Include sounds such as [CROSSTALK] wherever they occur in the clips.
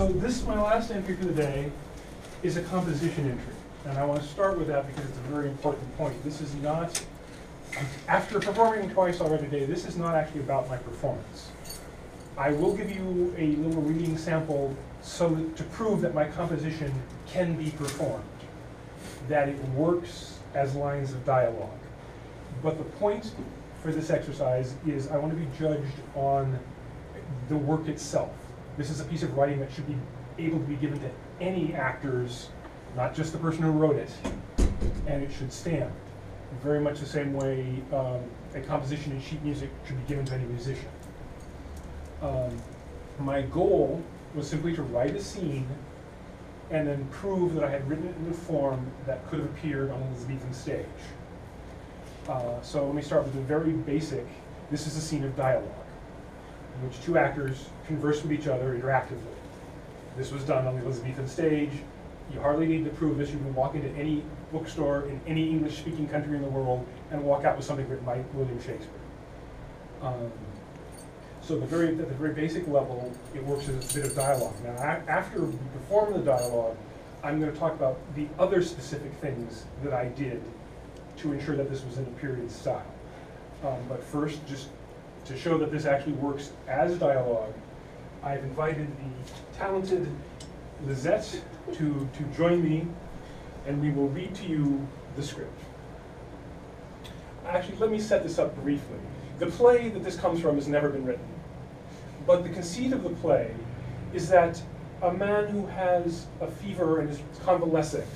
So this is my last entry for the day, is a composition entry. And I want to start with that because it's a very important point. This is not, after performing twice already today, this is not actually about my performance. I will give you a little reading sample so to prove that my composition can be performed, that it works as lines of dialogue. But the point for this exercise is I want to be judged on the work itself. This is a piece of writing that should be able to be given to any actors, not just the person who wrote it, and it should stand. Very much the same way um, a composition in sheet music should be given to any musician. Um, my goal was simply to write a scene and then prove that I had written it in a form that could have appeared on an Elizabethan stage. Uh, so let me start with the very basic. This is a scene of dialogue in which two actors converse with each other interactively. This was done on the Elizabethan stage. You hardly need to prove this. You can walk into any bookstore in any English-speaking country in the world and walk out with something written by William Shakespeare. Um, so the very, at the very basic level, it works as a bit of dialogue. Now, after we perform the dialogue, I'm going to talk about the other specific things that I did to ensure that this was in a period style. Um, but first, just to show that this actually works as dialogue, I've invited the talented Lizette to, to join me, and we will read to you the script. Actually, let me set this up briefly. The play that this comes from has never been written. But the conceit of the play is that a man who has a fever and is convalescing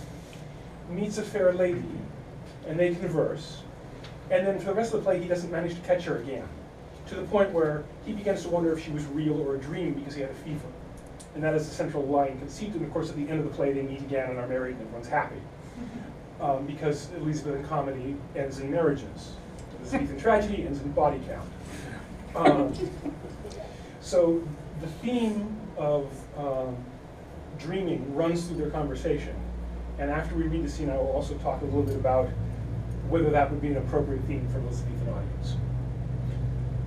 meets a fair lady, and they converse, and then for the rest of the play he doesn't manage to catch her again to the point where he begins to wonder if she was real or a dream because he had a fever. And that is the central line conceit. And of course, at the end of the play, they meet again and are married and everyone's happy. [LAUGHS] Um, because Elizabethan comedy ends in marriages. Elizabethan tragedy ends in body count. Um, so the theme of um, dreaming runs through their conversation. And after we read the scene, I will also talk a little bit about whether that would be an appropriate theme for an Elizabethan audience.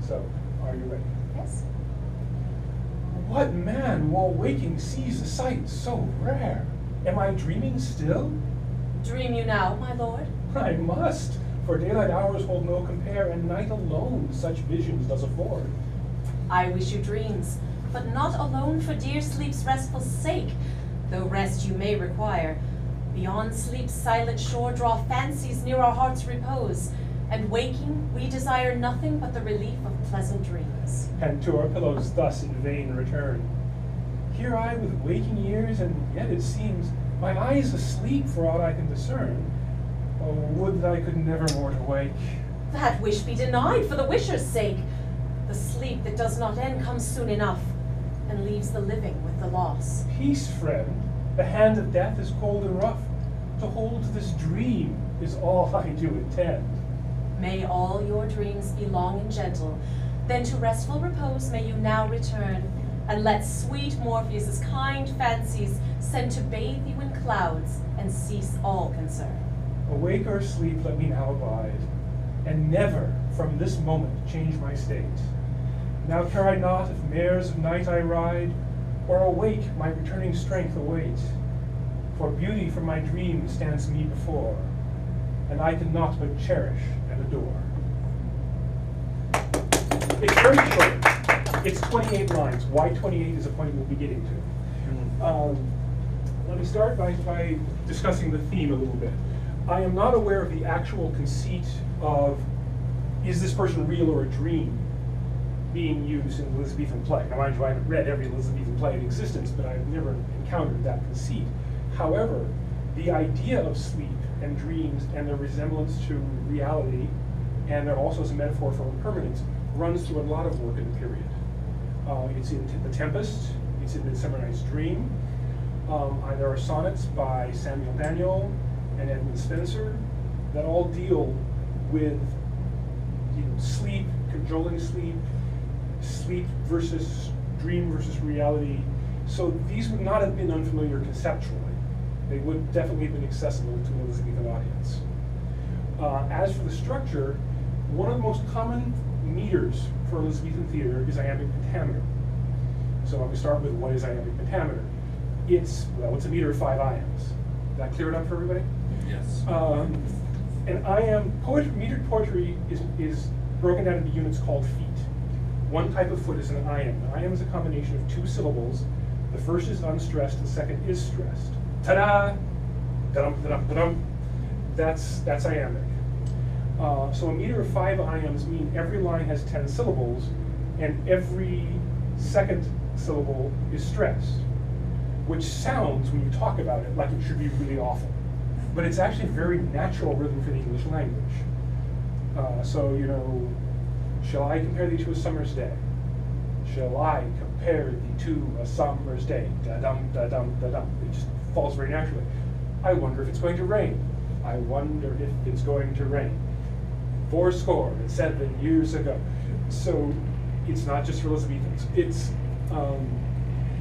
So, are you ready? Yes. What man, while waking, sees a sight so rare? Am I dreaming still? Dream you now, my lord? [LAUGHS] I must, for daylight hours hold no compare, and night alone such visions does afford. I wish you dreams, but not alone for dear sleep's restful sake, though rest you may require. Beyond sleep's silent shore draw fancies near our heart's repose, and waking, we desire nothing but the relief of pleasant dreams. And to our pillows thus in vain return. Hear I with waking ears, and yet it seems my eyes asleep for aught I can discern. Oh, would that I could never more to wake. That wish be denied for the wisher's sake. The sleep that does not end comes soon enough, and leaves the living with the loss. Peace, friend. The hand of death is cold and rough. To hold this dream is all I do intend. May all your dreams be long and gentle. Then to restful repose may you now return, and let sweet Morpheus's kind fancies send to bathe you in clouds and cease all concern. Awake or sleep, let me now abide, and never from this moment change my state. Now care I not if mares of night I ride, or awake my returning strength await. For beauty from my dream stands me before, and I can not but cherish and door. It's very short. It's 28 lines. Why 28 is a point we'll be getting to. Um, let me start by, by discussing the theme a little bit. I am not aware of the actual conceit of is this person real or a dream being used in Elizabethan play. Now, mind you, I haven't read every Elizabethan play in existence, but I've never encountered that conceit. However, the idea of sleep and dreams and their resemblance to reality, and they're also as a metaphor for impermanence, runs through a lot of work in the period. Uh, it's in The Tempest, it's in Midsummer Night's Dream. Um, there are sonnets by Samuel Daniel and Edmund Spenser that all deal with you know, sleep, controlling sleep, sleep versus dream versus reality. So these would not have been unfamiliar conceptually they would definitely have been accessible to an Elizabethan audience. Uh, as for the structure, one of the most common meters for Elizabethan theater is iambic pentameter. So we start with what is iambic pentameter? It's, well, it's a meter of five iambs. Did that clear it up for everybody? Yes. Um, and iamb, poetry, metered poetry is, is broken down into units called feet. One type of foot is an iamb. An iamb is a combination of two syllables. The first is unstressed, the second is stressed. Ta-da! Da-dum, da-dum, da-dum. That's, that's iambic. Uh, so a meter of five iambs mean every line has ten syllables, and every second syllable is stressed, which sounds, when you talk about it, like it should be really awful. But it's actually a very natural rhythm for the English language. Uh, so, you know, shall I compare thee to a summer's day? Shall I compare thee to a summer's day? Da-dum, da-dum, da-dum. It just falls very naturally. I wonder if it's going to rain. I wonder if it's going to rain. Four score and seven years ago. So it's not just for Elizabethans. It's um,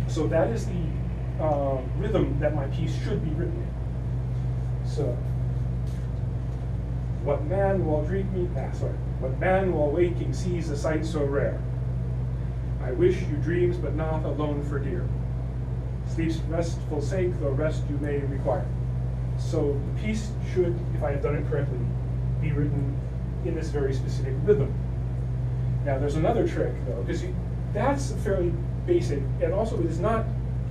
so that is the uh, rhythm that my piece should be written in. So what man while dreaming, ah, sorry, what man while waking sees a sight so rare? I wish you dreams, but not alone for dear. Sleep's restful sake, though rest you may require. So the piece should, if I have done it correctly, be written in this very specific rhythm. Now, there's another trick though, because that's fairly basic, and also it is not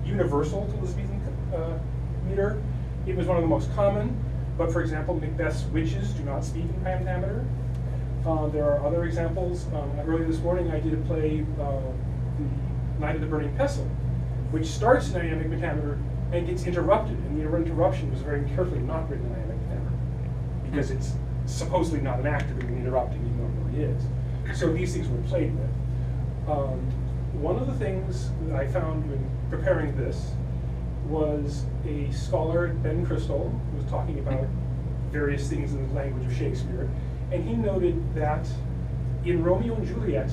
universal to Elizabethan uh, meter. It was one of the most common, but for example, Macbeth's witches do not speak in pentameter. Uh, there are other examples. Um, earlier this morning, I did a play, uh, The Knight of the Burning Pestle, which starts in iambic pentameter and gets interrupted, and the interruption was very carefully not written in iambic pentameter because it's supposedly not an actor being interrupting, even though it really is. So these things were played with. Um, one of the things that I found when preparing this was a scholar, Ben Crystal, who was talking about various things in the language of Shakespeare, and he noted that in Romeo and Juliet,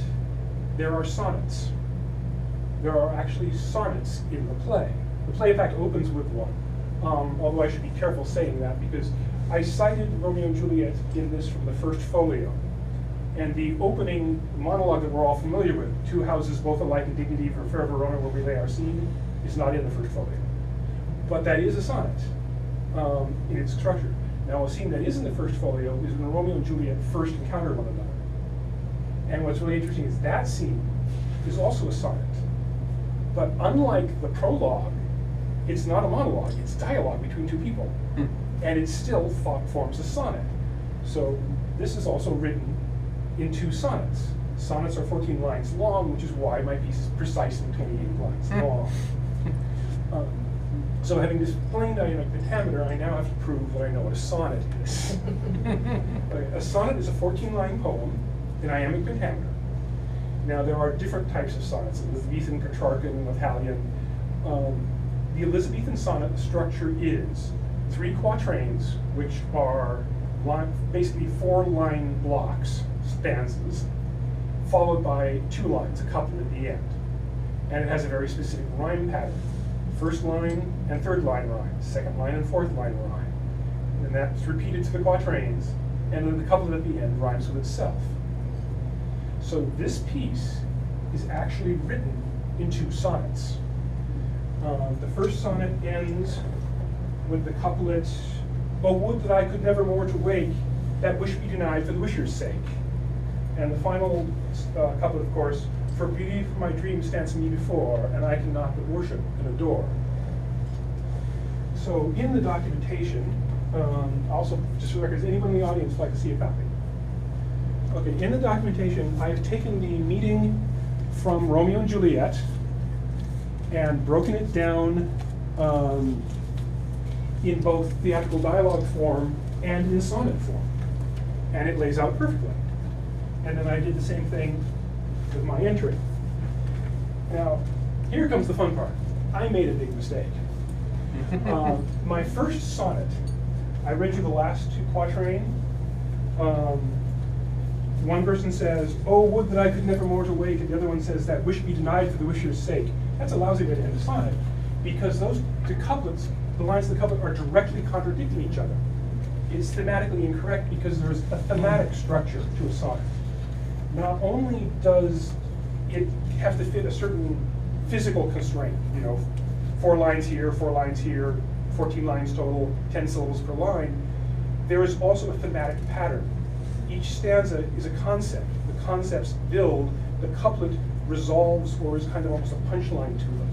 there are sonnets. There are actually sonnets in the play. The play, in fact, opens with one, um, although I should be careful saying that because I cited Romeo and Juliet in this from the first folio. And the opening monologue that we're all familiar with, two houses both alike in dignity for fair Verona where we lay our scene, is not in the first folio. But that is a sonnet um, in its structure. Now, a scene that is in the first folio is when Romeo and Juliet first encounter one another. And what's really interesting is that scene is also a sonnet. But unlike the prologue, it's not a monologue, it's dialogue between two people. Hmm. And it still fo- forms a sonnet. So this is also written in two sonnets. Sonnets are 14 lines long, which is why my piece is precisely 28 lines Hmm. long. [LAUGHS] Um, so having explained iambic pentameter, I now have to prove that I know what a sonnet is. [LAUGHS] A sonnet is a 14-line poem in iambic pentameter. Now, there are different types of sonnets, Elizabethan, Petrarchan, Italian. Um, the Elizabethan sonnet structure is three quatrains, which are line, basically four-line blocks, stanzas, followed by two lines, a couplet at the end. And it has a very specific rhyme pattern. First line and third line rhyme, second line and fourth line rhyme. And that's repeated to the quatrains, and then the couplet at the end rhymes with itself. So this piece is actually written in two sonnets. Uh, the first sonnet ends with the couplet, Oh, would that I could never more to wake, that wish be denied for the wisher's sake. And the final uh, couplet, of course, for beauty from my dream stands me before, and I cannot but worship and adore. So in the documentation, um, also, just for the record, anyone in the audience would like to see a copy? Okay, in the documentation, I've taken the meeting from Romeo and Juliet and broken it down um, in both theatrical dialogue form and in sonnet form. And it lays out perfectly. And then I did the same thing with my entry. Now, here comes the fun part. I made a big mistake. Um, [LAUGHS] my first sonnet, I read you the last two quatrain. Um, one person says, "Oh, would that I could never more to wake," and the other one says, "That wish be denied for the wisher's sake." That's a lousy way to end a sonnet, because those two couplets, the lines of the couplet, are directly contradicting each other. It's thematically incorrect because there's a thematic structure to a sonnet. Not only does it have to fit a certain physical constraint, you know, four lines here, four lines here, fourteen lines total, ten syllables per line, there is also a thematic pattern. Each stanza is a concept. The concepts build, the couplet resolves or is kind of almost a punchline to them.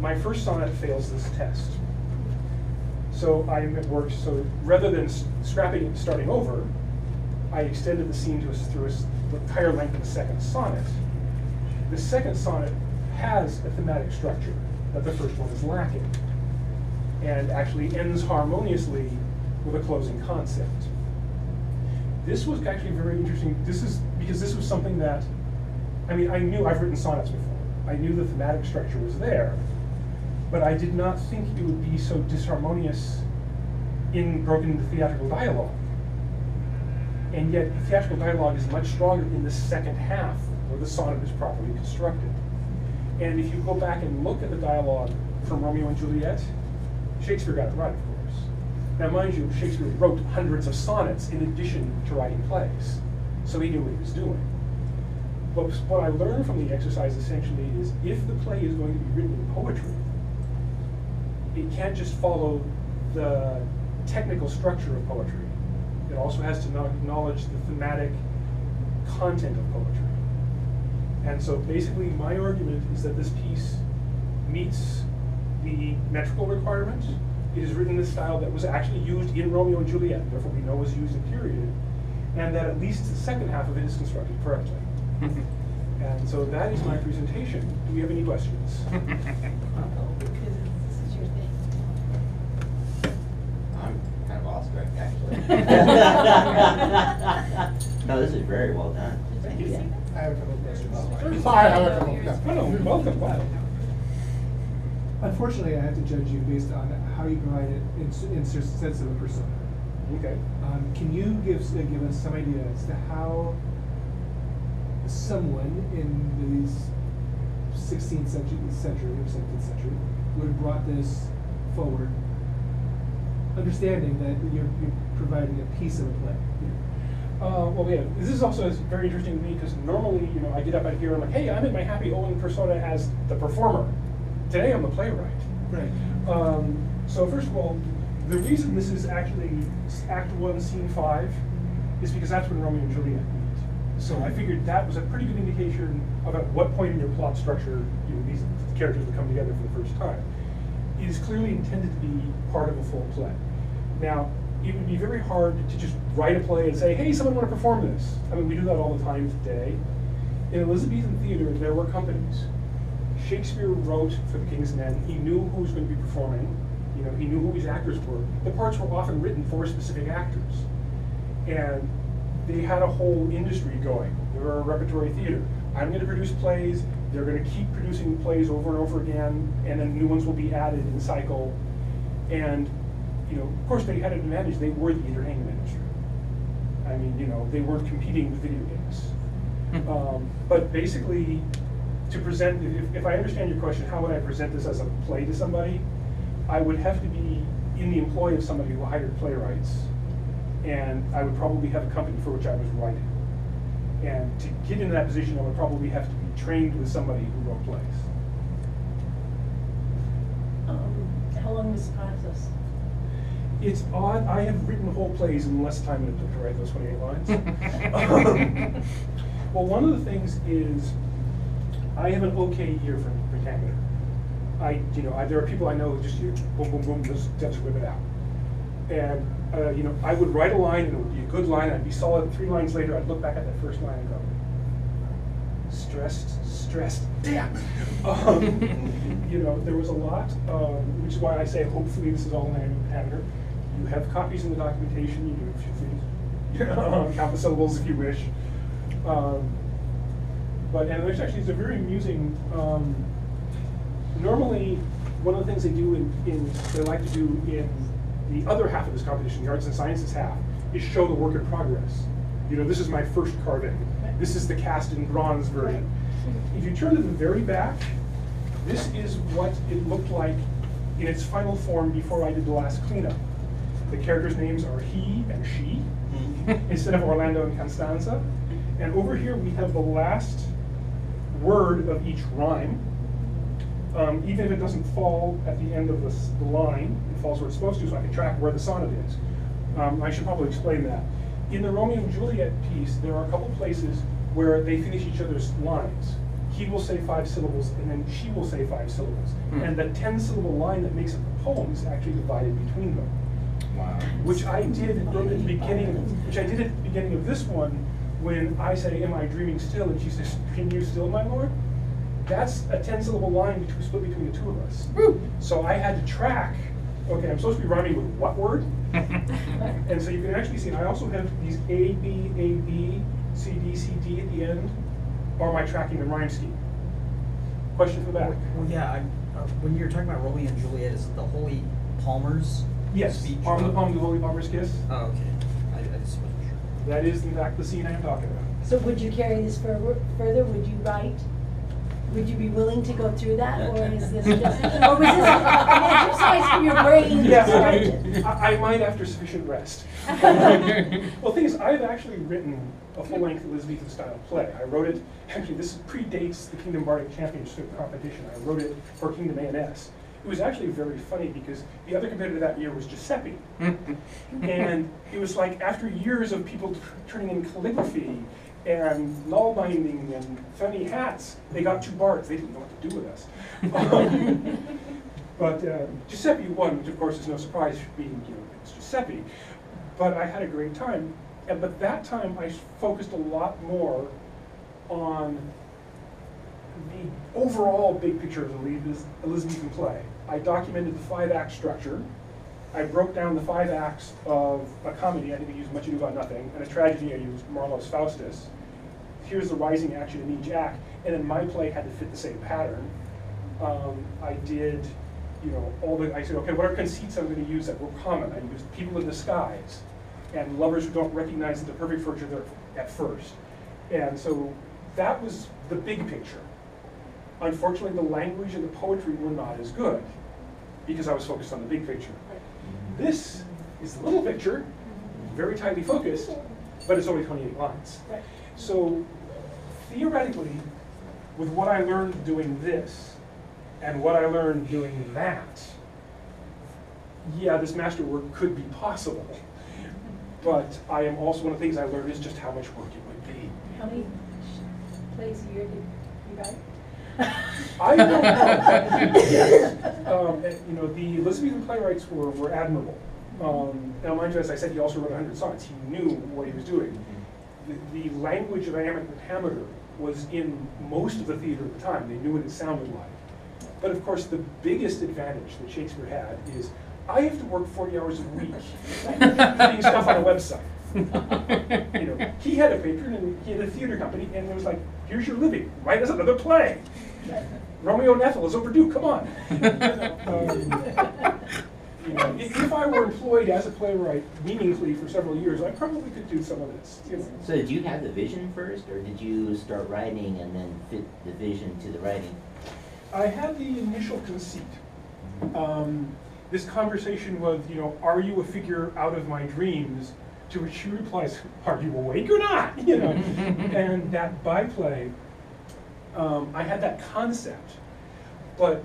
My first sonnet fails this test. So I worked, so rather than scrapping and starting over, I extended the scene to us through a the entire length of the second sonnet. The second sonnet has a thematic structure that the first one is lacking, and actually ends harmoniously with a closing concept. This was actually very interesting. This is because this was something that, I mean, I knew I've written sonnets before. I knew the thematic structure was there, but I did not think it would be so disharmonious in broken theatrical dialogue. And yet, the theatrical dialogue is much stronger in the second half, where the sonnet is properly constructed. And if you go back and look at the dialogue from Romeo and Juliet, Shakespeare got it right, of course. Now, mind you, Shakespeare wrote hundreds of sonnets in addition to writing plays, so he knew what he was doing. But what I learned from the exercise essentially is if the play is going to be written in poetry, it can't just follow the technical structure of poetry. It also has to acknowledge the thematic content of poetry. And so basically, my argument is that this piece meets the metrical requirement. It is written in the style that was actually used in Romeo and Juliet, therefore we know it was used in period, and that at least the second half of it is constructed correctly. [LAUGHS] And so that is my presentation. Do we have any questions? Because [LAUGHS] this is your thing. I'm kind of awestruck, actually. No, this is very well done. Thank you. I have a couple of questions. Oh, I have a couple of No, no, welcome, wow. [LAUGHS] Unfortunately, I have to judge you based on how you provide it in, in sense of a persona. Okay. Um, can you give, uh, give us some idea as to how someone in the sixteenth century, century or seventeenth century would have brought this forward, understanding that you're, you're providing a piece of a play? Uh, well, yeah, this is also very interesting to me because normally, you know, I get up out here and I'm like, hey, I'm in my happy Owen persona as the performer. Today I'm the playwright. Right. Um, so first of all, the reason this is actually Act One, Scene Five, is because that's when Romeo and Juliet meet. So I figured that was a pretty good indication about what point in your plot structure you know, these characters would come together for the first time. It is clearly intended to be part of a full play. Now, it would be very hard to just write a play and say, hey, someone want to perform this. I mean, we do that all the time today. In Elizabethan theater, there were companies. Shakespeare wrote for the King's Men. He knew who was going to be performing. You know, he knew who his actors were. The parts were often written for specific actors, and they had a whole industry going. They were a repertory theater. I'm going to produce plays. They're going to keep producing plays over and over again, and then new ones will be added in cycle. And you know, of course, they had an advantage. They were the entertainment industry. I mean, you know, they weren't competing with video games. Um, but basically, to present, if, if I understand your question, how would I present this as a play to somebody? I would have to be in the employ of somebody who hired playwrights, and I would probably have a company for which I was writing. And to get into that position, I would probably have to be trained with somebody who wrote plays. Um, How long was the process? It's odd, I have written whole plays in less time than it took to write those twenty-eight lines. [LAUGHS] Um, Well, one of the things is, I have an okay ear for Britannia. I, you know, I, there are people I know who just, you boom, boom, boom, just, just whip it out. And, uh, you know, I would write a line and it would be a good line, I'd be solid, three lines later, I'd look back at that first line and go, stressed, stressed, damn. [LAUGHS] Um, You know, there was a lot, um, which is why I say hopefully this is all in the Britannia. You have copies in the documentation, you if [LAUGHS] you [LAUGHS] count the syllables if you wish. Um, But, and there's actually, it's a very amusing, um, normally, one of the things they do in, in, they like to do in the other half of this competition, the arts and sciences half, is show the work in progress. You know, this is my first carving. This is the cast in bronze version. If you turn to the very back, this is what it looked like in its final form before I did the last cleanup. The characters' names are he and she, mm-hmm. instead of Orlando and Constanza. And over here, we have the last word of each rhyme. Um, even if it doesn't fall at the end of the, the line, it falls where it's supposed to, so I can track where the sonnet is. Um, I should probably explain that. In the Romeo and Juliet piece, there are a couple places where they finish each other's lines. He will say five syllables, and then she will say five syllables. Hmm. And the ten syllable line that makes up the poem is actually divided between them Wow. which I did at the beginning, which I did at the beginning of this one, when I say, am I dreaming still? And she says, "Can you still, my lord? That's a ten syllable line between, split between the two of us. So I had to track, okay, I'm supposed to be rhyming with what word? [LAUGHS] And so you can actually see, I also have these A, B, A, B, C, D, C, D at the end, or am I tracking the rhyme scheme? Question from the back. Well, yeah, I, uh, when you're talking about Romeo and Juliet, is it the Holy Palmer's Yes, speech? palm to palm, the holy palmer's kiss. Oh, okay. I, I just wasn't sure. That is in fact the scene I am talking about. So would you carry this further, further, would you write? Would you be willing to go through that, or is this just, or was this an exercise for your brain to Yeah, stretch it? I, I might after sufficient rest. [LAUGHS] Well, the thing is, I've actually written a full-length Elizabethan style play. I wrote it, actually, this predates the Kingdom Bardic Championship competition. I wrote it for Kingdom A&S. It was actually very funny because the other competitor that year was Giuseppe. [LAUGHS] And it was like after years of people t- turning in calligraphy and null binding and funny hats, they got two bars. They didn't know what to do with us. Um, [LAUGHS] But uh, Giuseppe won, which of course is no surprise, being you know it's Giuseppe. But I had a great time. And but that time I focused a lot more on the overall big picture of the Eliz- Elizabethan play. I documented the five act structure. I broke down the five acts of a comedy, I I used Much Ado About Nothing, and a tragedy, I used Marlowe's Faustus. Here's the rising action in each act, and then my play had to fit the same pattern. Um, I did, you know, all the, I said, okay, what are conceits I'm gonna use that were common? I used people in disguise, and lovers who don't recognize the perfect other at first. And so that was the big picture. Unfortunately, the language and the poetry were not as good, because I was focused on the big picture. This is the little picture, very tightly focused, but it's only 28 lines. So theoretically, with what I learned doing this and what I learned doing that, yeah, this masterwork could be possible. But I am also, one of the things I learned is just how much work it would be. How many plays a year did you write? [LAUGHS] I don't know. [LAUGHS] Yes. [LAUGHS] Um, and, you know, the Elizabethan playwrights were, were admirable. Um, now, mind you, as I said, he also wrote 100 sonnets. He knew what he was doing. The, the language of iambic pentameter was in most of the theater at the time. They knew what it sounded like. But of course, the biggest advantage that Shakespeare had is I have to work 40 hours a week putting stuff on a website. you know, he had a patron and he had a theater company, and it was like, here's your living, write us another play. Romeo and Ethel is overdue, come on. Um, [LAUGHS] you know, if, if I were employed as a playwright meaningfully for several years, I probably could do some of this, you know. So did you have the vision first, or did you start writing and then fit the vision to the writing? I had the initial conceit. Um, this conversation was, you know, are you a figure out of my dreams? To which she replies, are you awake or not? [LAUGHS] You know, [LAUGHS] and that byplay, um, I had that concept, but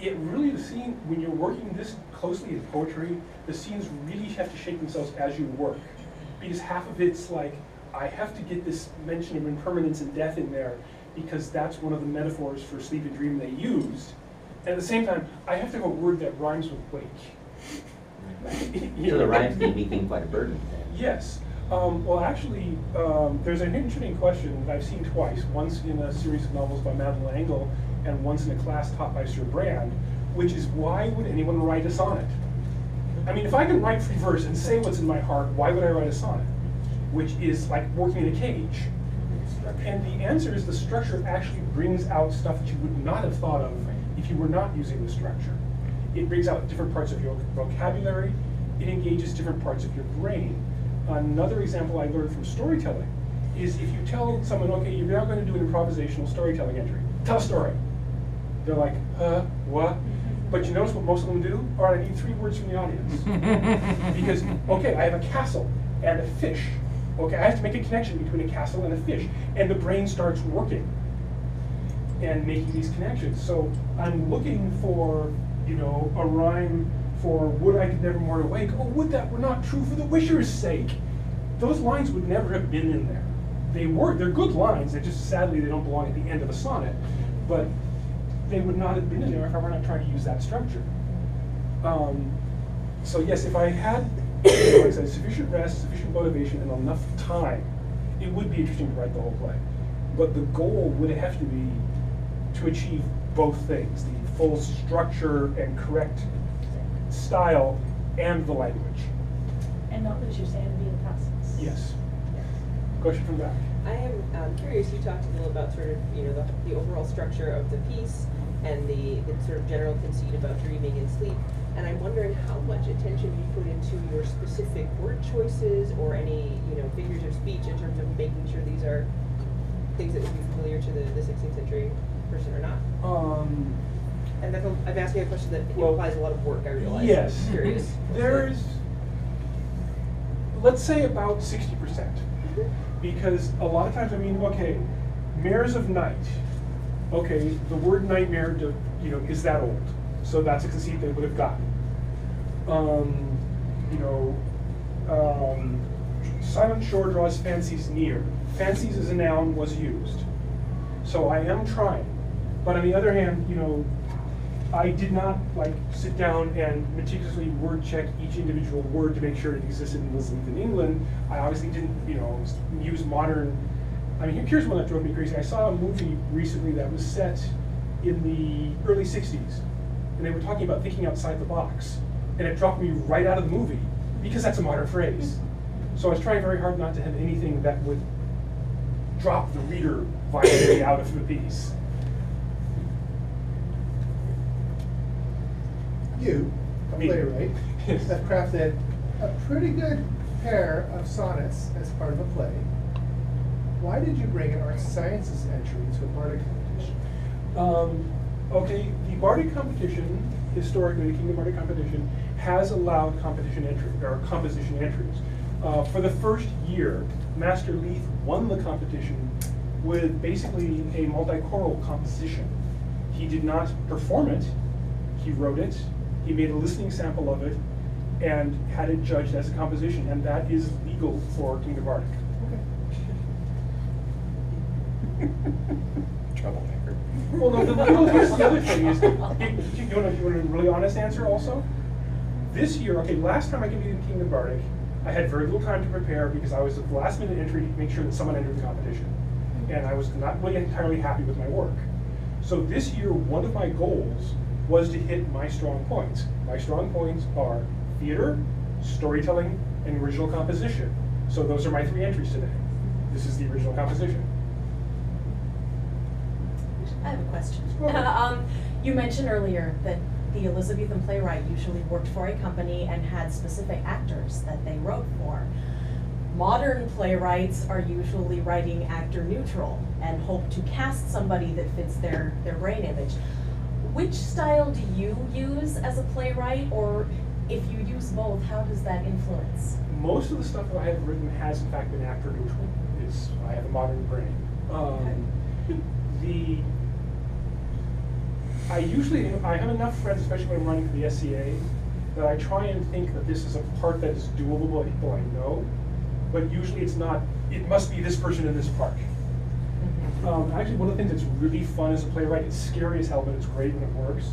it really the scene when you're working this closely in poetry, the scenes really have to shape themselves as you work, because half of it's like I have to get this mention of impermanence and death in there because that's one of the metaphors for sleep and dream they used. And at the same time, I have to have a word that rhymes with wake. [LAUGHS] You So the know? rhyme scheme became quite a burden? Yes. Um, well, actually, um, there's an interesting question that I've seen twice. Once in a series of novels by Madeleine L'Engle, and once in a class taught by Sir Brand, which is why would anyone write a sonnet? I mean, if I can write free verse and say what's in my heart, why would I write a sonnet? Which is like working in a cage. And the answer is the structure actually brings out stuff that you would not have thought of if you were not using the structure. It brings out different parts of your vocabulary, it engages different parts of your brain. Another example I learned from storytelling is if you tell someone, okay, you're now going to do an improvisational storytelling entry, tell a story. They're like, huh, what? But you notice what most of them do? All right, I need three words from the audience. [LAUGHS] Because, okay, I have a castle and a fish. Okay, I have to make a connection between a castle and a fish, and the brain starts working. and making these connections. So I'm looking for, you know, a rhyme for would I could never more awake. Oh, would that were not true for the wisher's sake. Those lines would never have been in there. They were, they're good lines, they just sadly they don't belong at the end of a sonnet. But they would not have been in there if I were not trying to use that structure. Um, so yes, if I had, like I said, sufficient rest, sufficient motivation, and enough time, it would be interesting to write the whole play. But the goal would have to be to achieve both things, the full structure and correct style and the language. And not lose your sanity in the process. Yes. Question from back. I am um, curious, you talked a little about sort of, you know, the, the overall structure of the piece and the, the sort of general conceit about dreaming and sleep. And I'm wondering how much attention you put into your specific word choices or any, you know, figures of speech in terms of making sure these are things that would be familiar to the, the 16th century person or not. Um, And that's, a- I'm asking a question that Well, implies a lot of work, I realize. Yes. I'm curious. There's, let's say about sixty percent. Because a lot of times, I mean, okay, mares of night. Okay, the word nightmare, do- you know, is that old? So that's a conceit they would have gotten. Um, you know, um, silent shore draws fancies near. Fancies as a noun was used. So I am trying. But on the other hand, you know, I did not like sit down and meticulously word check each individual word to make sure it existed in Elizabethan England. I obviously didn't, you know, use modern. I mean, here's one that drove me crazy. I saw a movie recently that was set in the early '60s, and they were talking about thinking outside the box, and it dropped me right out of the movie because that's a modern phrase. So I was trying very hard not to have anything that would drop the reader violently out of the piece. You, a Me. playwright, Yes. have crafted a pretty good pair of sonnets as part of a play. Why did you bring an art sciences entry to a bardic competition? Um, okay, the Bardic competition, historically, the Kingdom Bardic competition, has allowed competition entry, or composition entries. Uh, for the first year, Master Leith won the competition with basically a multi-choral composition. He did not perform it, he wrote it, he made a listening sample of it, and had it judged as a composition, and that is legal for Kingdom Bardic. Okay. [LAUGHS] Troublemaker. Well, no, the, here's the other thing is, you, you want a, you want a really honest answer also? This year, okay, last time I competed in Kingdom Bardic, I had very little time to prepare because I was the last minute entry to make sure that someone entered the competition. And I was not really entirely happy with my work. So this year, one of my goals was to hit my strong points. My strong points are theater, storytelling, and original composition. So those are my three entries today. This is the original composition. I have a question. Sure. [LAUGHS] Um, you mentioned earlier that the Elizabethan playwright usually worked for a company and had specific actors that they wrote for. Modern playwrights are usually writing actor neutral and hope to cast somebody that fits their, their brain image. Which style do you use as a playwright, or if you use both, how does that influence? most of the stuff that I have written has in fact been actor neutral. It's I have a modern brain. Um, the I usually I have enough friends, especially when I'm running for the SCA, that I try and think that this is a part that is doable by people I know, but usually it's not. It must be this person in this part. Um, actually, one of the things that's really fun as a playwright, it's scary as hell, but it's great when it works.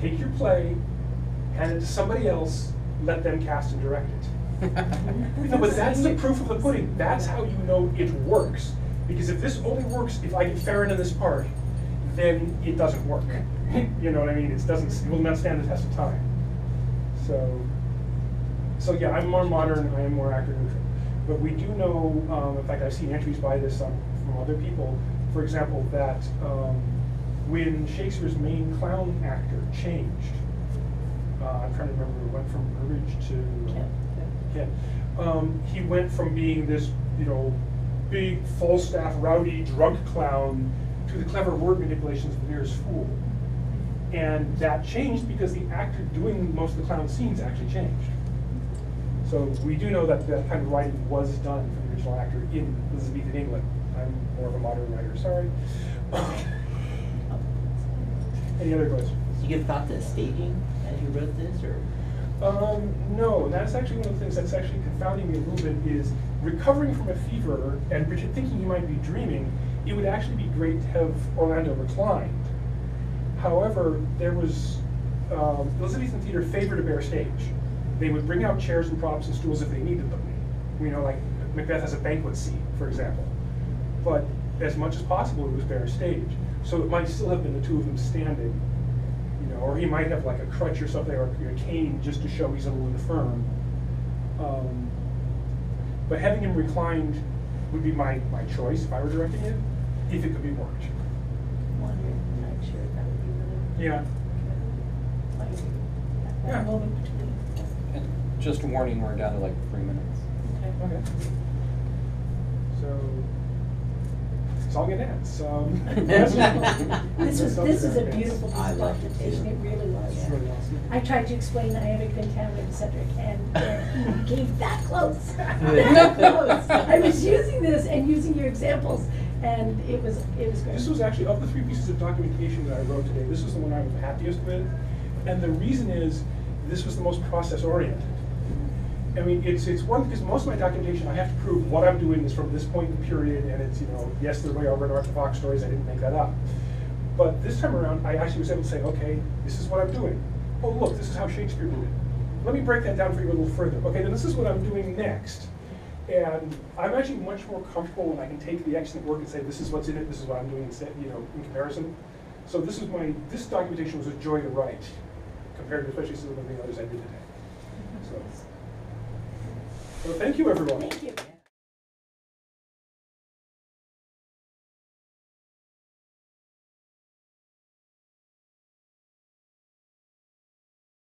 Take your play, hand it to somebody else, let them cast and direct it. [LAUGHS] No, but that's the proof of the pudding. That's how you know it works. Because if this only works if I get Farron in this part, then it doesn't work. [LAUGHS] you know what I mean? It doesn't. It will not stand the test of time. So, so yeah, I'm more modern. I am more actor neutral. But we do know. Um, in fact, I've seen entries by this um, from other people. For example, that um, when Shakespeare's main clown actor changed, uh, I'm trying to remember, it went from Burbage to. Kent. Kent. Um, he went from being this, you know, big Falstaff rowdy drug clown to the clever word manipulations of Lear's fool. And that changed because the actor doing most of the clown scenes actually changed. So we do know that that kind of writing was done for the original actor in Elizabethan England. More of a modern writer, sorry. Any other questions? Did you give thought to staging as you wrote this, or? Um, no, that's actually one of the things that's actually confounding me a little bit is recovering from a fever and thinking he might be dreaming, it would actually be great to have Orlando reclined. However, there was, um, the Elizabethan theater favored a bare stage. They would bring out chairs and props and stools if they needed them. You know, like Macbeth has a banquet scene, for example. But as much as possible, it was bare stage. So it might still have been the two of them standing, you know, or he might have like a crutch or something, or a cane just to show he's a little infirm. Um, but having him reclined would be my, my choice if I were directing it, if it could be worked. Wondering, I'm not sure that would be really. Yeah. Yeah. that between. And just a warning, we're down to like three minutes. Okay. Okay. So, it's all good ends. Um, [LAUGHS] This was, this is a beautiful piece of documentation, it really was. It's really awesome. I tried to explain iambic pentameter to Cedric, and [LAUGHS] uh, he came that close, [LAUGHS] that close. I was using this and using your examples, and it was, it was great. This was actually, of the three pieces of documentation that I wrote today, this was the one I was the happiest with. And the reason is, this was the most process-oriented. I mean, it's, it's one, because most of my documentation, I have to prove what I'm doing is from this point in the period, and it's, you know, yes, there may over Arthur Fox stories, I didn't make that up. But this time around, I actually was able to say, okay, this is what I'm doing. Oh, look, this is how Shakespeare did it. Let me break that down for you a little further. Okay, then this is what I'm doing next. And I'm actually much more comfortable when I can take the excellent work and say, this is what's in it, this is what I'm doing instead, you know, in comparison. So this is my, this documentation was a joy to write, compared to especially some of the others I did today. So, well, thank you, everyone. Thank you.